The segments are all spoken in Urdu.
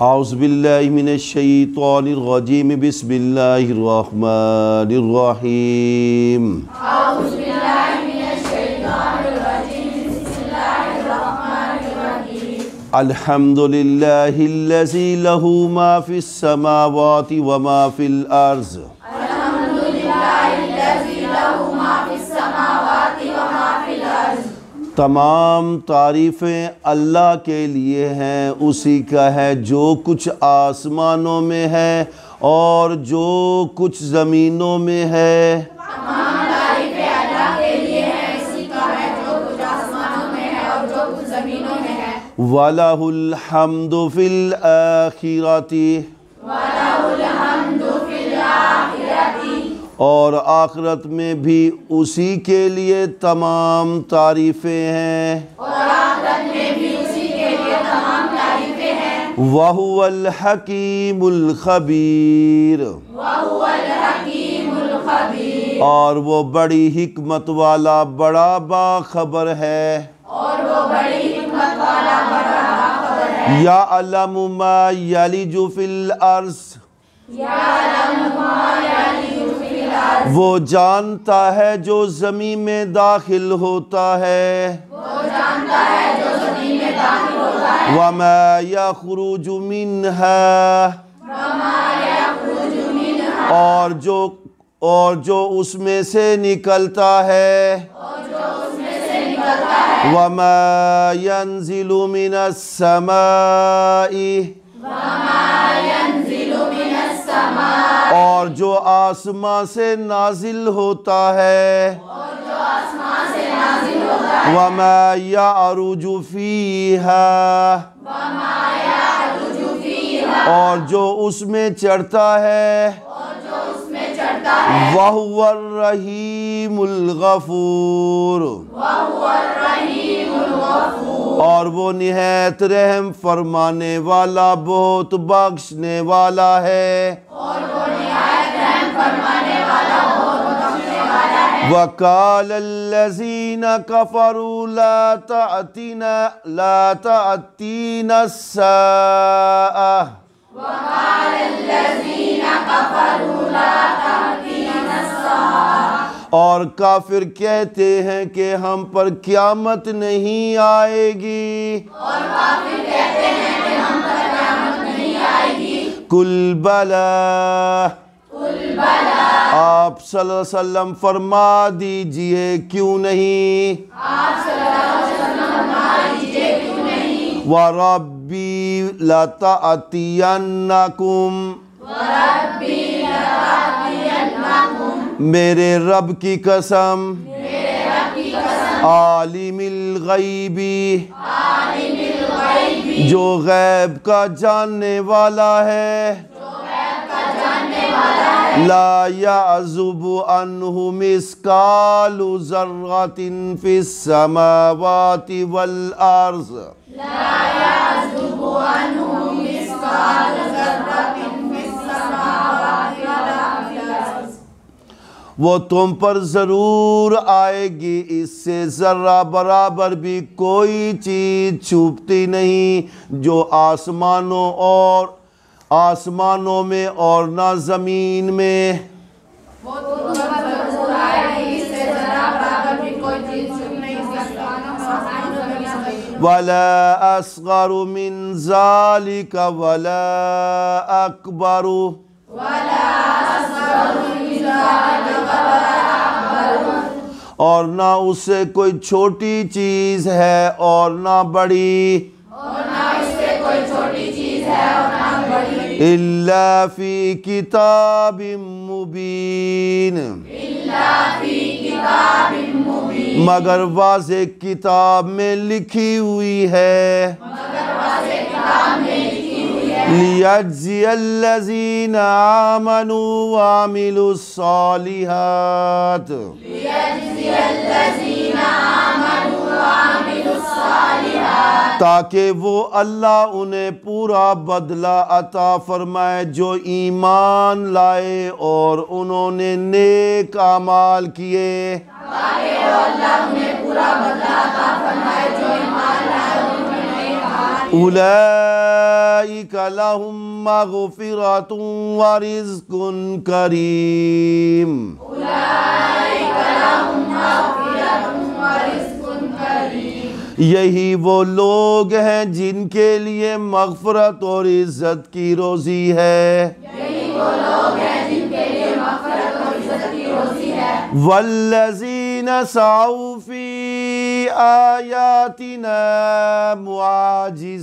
أعوذ باللہ من الشیطان الرجیم بسم اللہ الرحمن الرحیم أعوذ بالله من الشيطان الرجيم. بسم الله الرحمن الرحيم. الحمد للہ الذی له ما فی السماوات وما فی الأرض. الحمد لله تمام تعریفیں اللہ کے لیے ہیں۔ اسی کا ہے جو کچھ آسمانوں میں ہے اور جو کچھ زمینوں میں ہے۔ تمام تعریفیں اللہ کے لیے ہیں۔ اسی کا ہے جو کچھ آسمانوں میں ہے اور جو کچھ زمینوں میں ہے۔ وَلَهُ الْحَمْدُ فِي الْآخِرَةِ۔ اور آخرت میں بھی اسی کے لیے تمام تعریفیں ہیں۔ اور آخرت میں بھی اسی کے لیے تمام تعریفیں ہیں۔ وَهُوَ الْحَكِيمُ الْخَبِيرُ۔ وَهُوَ الْحَكِيمُ الْخَبِيرُ۔ اور وہ بڑی حکمت والا بڑا باخبر ہے۔ اور وہ بڑی حکمت والا بڑا باخبر ہے۔ یعلم ما یلج فی الارض۔ ما یلج فی الارض وہ جانتا ہے جو زمین میں داخل ہوتا ہے۔ وما یخرج منها۔ وما یخرج منها۔ اور جو اور جو اس میں سے نکلتا ہے۔ اور جو اس میں سے نکلتا ہے۔ وما ينزل من السماء۔ جو آسمان سے نازل ہوتا ہے۔ وما يعرج فيها۔ وما يعرج فيها اور جو اس میں چڑھتا ہے۔ اور جو اس میں چڑھتا ہے وَهُوَ الرَّحِيمُ الْغَفُورُ۔ وَهُوَ الرحیم الغفور اور وہ نہایت رحم فرمانے والا، بہت بخشنے والا ہے۔ اور وَقَالَ الَّذِينَ كَفَرُوا لَا تَأْتِنَا لَا تَأْتِينَ السَّاءَةِ وقال الذين كفروا لا تأتينا الساعة. اور کافر کہتے ہیں کہ ہم پر قیامت نہیں آئے گی۔ اور کافر کہتے ہیں کہ ہم پر قیامت نہیں آئے گی۔ کل بلا آپ صلی اللہ علیہ وسلم فرما دیجیے کیوں نہیں؟ آپ صلی اللہ علیہ وسلم فرما دیجیے کیوں نہیں؟ وَرَبِّي لَتَأْتِيَنَّكُمْ وَرَبِّي لَتَأْتِيَنَّكُمْ میرے رب کی قسم۔ میرے رب کی قسم۔ عالم الغیبی عالم الغیب۔ جو غیب کا جاننے والا ہے۔ لا يعزب عنه مسقال ذرة في السماوات والأرض. لا يعزب عنه مثقال ذرة في السماوات ولا وہ تم پر ضرور آئے گی، اس سے ذرہ برابر بھی کوئی چیز چھپتی نہیں جو آسمانوں اور آسمانوں میں اور نہ زمین میں۔ ولا اصغر من ذلك ولا اکبر ولا أصغر من ذلك ولا أكبر۔ اور نہ اس سے کوئی چھوٹی چیز ہے اور نہ بڑی۔ اور نہ اس سے کوئی چھوٹی چیز ہے اور نہ بڑی۔ الا فی کتاب مبین إلا في كتاب مبين. مگر واضح کتاب میں لکھی ہوئی ہے. مگر واضح کتاب میں لکھی ہوئی ہے لیجزی تاکہ وہ اللہ انہیں پورا بدلہ عطا فرمائے جو ایمان لائے اور انہوں نے نیک اعمال کیے۔ تاکہ وہ اللہ انہیں پورا بدلہ عطا فرمائے جو ایمان لائے اور انہوں نے کہا اولئک لهم مغفرۃ ورزق کریم۔ اولئیک لہم مغفرت یہی وہ لوگ ہیں جن کے لیے مغفرت اور عزت کی روزی ہے۔ والذین سعوا فی آیاتنا معاجزین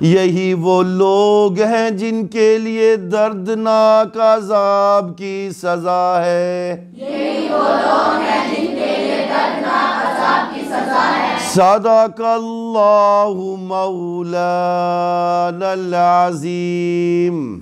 یہی وہ لوگ ہیں جن کے لیے دردناک عذاب کی سزا ہے۔ صدق اللہ مولانا العظیم۔